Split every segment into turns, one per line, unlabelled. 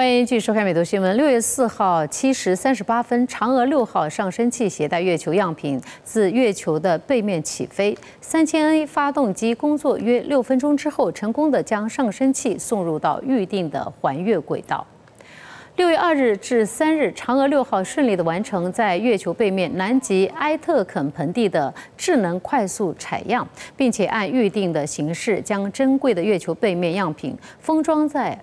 欢迎继续收看《美图新闻》。六月四号七时三十八分，嫦娥六号上升器携带月球样品自月球的背面起飞，三千 A 发动机工作约六分钟之后，成功的将上升器送入到预定的环月轨道。六月二日至三日，嫦娥六号顺利的完成在月球背面南极埃特肯盆地的智能快速采样，并且按预定的形式将珍贵的月球背面样品封装在。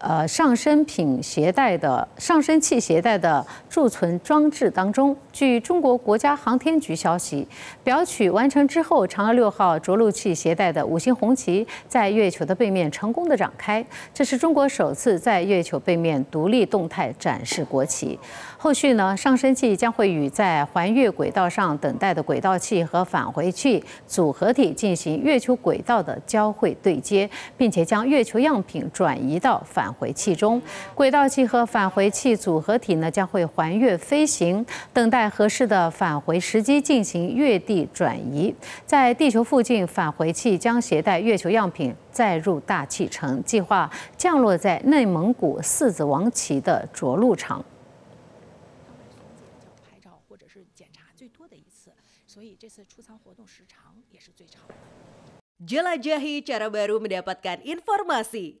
呃，上升品携带的上升器携带的贮存装置当中，据中国国家航天局消息，表取完成之后，嫦娥六号着陆器携带的五星红旗在月球的背面成功的展开，这是中国首次在月球背面独立动态展示国旗。后续呢，上升器将会与在环月轨道上等待的轨道器和返回器组合体进行月球轨道的交会对接，并且将月球样品转移到返。返回器中，轨道器和返回器组合体呢将会环月飞行，等待合适的返回时机进行月地转移。在地球附近，返回器将携带月球样品载入大气层，计划降落在内蒙古四子王旗的着陆场。
所以这次出舱活动时长也是最长。
Jelajahi cara baru mendapatkan informasi.